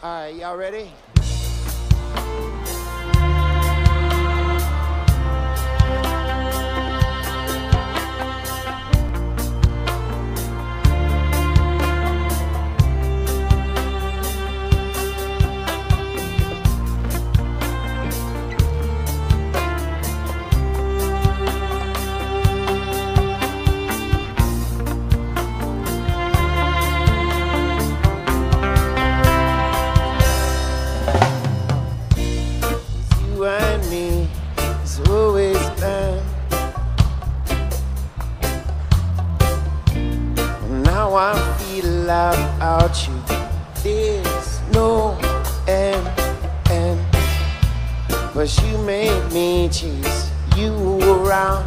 All right, y'all ready? Cause you made me chase you around,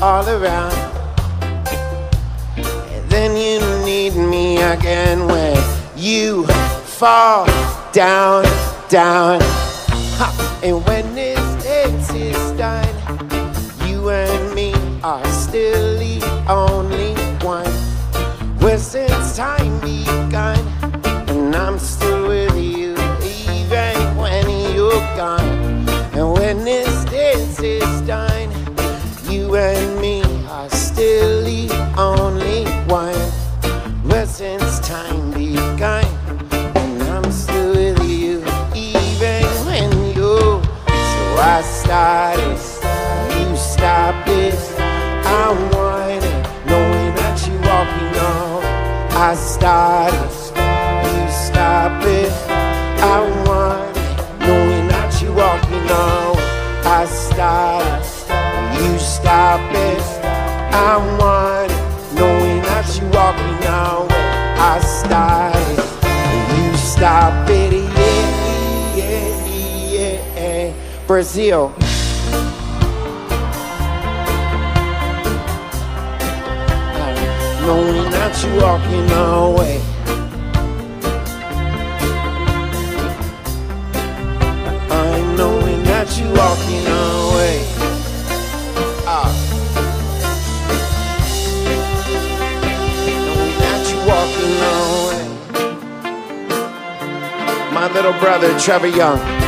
all around. And then you need me again when you fall down, down. Ha. And when this dance is done, you and me are still the only one. Well, since time began. I start it, you stop it. I want it, knowing that you're walking away. I start it, you stop it. Yeah, yeah, yeah, yeah. Brazil. Knowing that you're walking away. knowing that you're walking away. Ah. Knowing that you're walking away. My little brother, Trevor Young.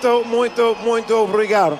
Muito, muito, muito obrigado.